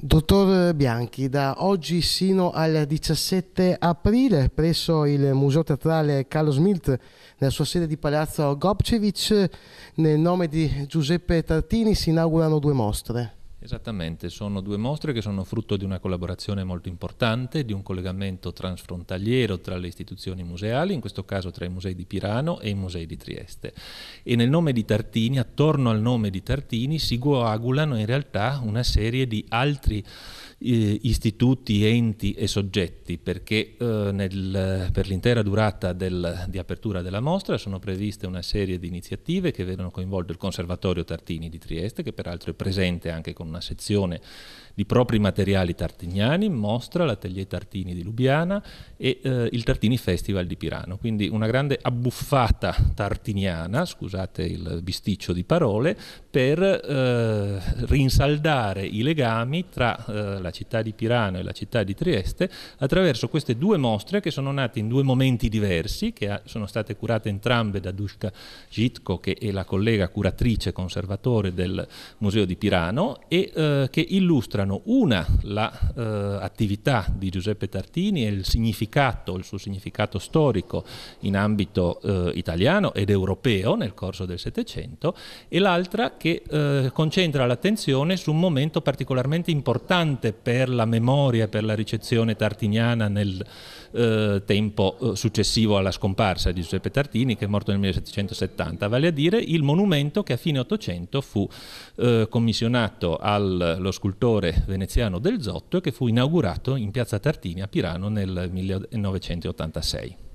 Dottor Bianchi, da oggi sino al 17 aprile presso il Museo Teatrale Carlo Smilt, nella sua sede di Palazzo Gobcevic, nel nome di Giuseppe Tartini si inaugurano due mostre. Esattamente, sono due mostre che sono frutto di una collaborazione molto importante, di un collegamento transfrontaliero tra le istituzioni museali, in questo caso tra i musei di Pirano e i musei di Trieste. E nel nome di Tartini, attorno al nome di Tartini, si coagulano in realtà una serie di altri eh, istituti, enti e soggetti, perché eh, nel, per l'intera durata del, di apertura della mostra sono previste una serie di iniziative che vedono coinvolto il Conservatorio Tartini di Trieste, che peraltro è presente anche con una sezione di propri materiali tartiniani, mostra l'Atelier Tartini di Lubiana e eh, il Tartini Festival di Pirano. Quindi una grande abbuffata tartiniana, scusate il bisticcio di parole, per eh, rinsaldare i legami tra eh, la città di Pirano e la città di Trieste attraverso queste due mostre che sono nate in due momenti diversi, che sono state curate entrambe da Dushka Gitko, che è la collega curatrice conservatore del Museo di Pirano, e eh, che illustrano una l'attività eh, di Giuseppe Tartini e il significato, il suo significato storico in ambito eh, italiano ed europeo nel corso del Settecento e l'altra che eh, concentra l'attenzione su un momento particolarmente importante per la memoria e per la ricezione tartiniana nel eh, tempo eh, successivo alla scomparsa di Giuseppe Tartini che è morto nel 1770, vale a dire il monumento che a fine Ottocento fu commissionato allo scultore veneziano del Zotto che fu inaugurato in piazza Tartini a Pirano nel 1986.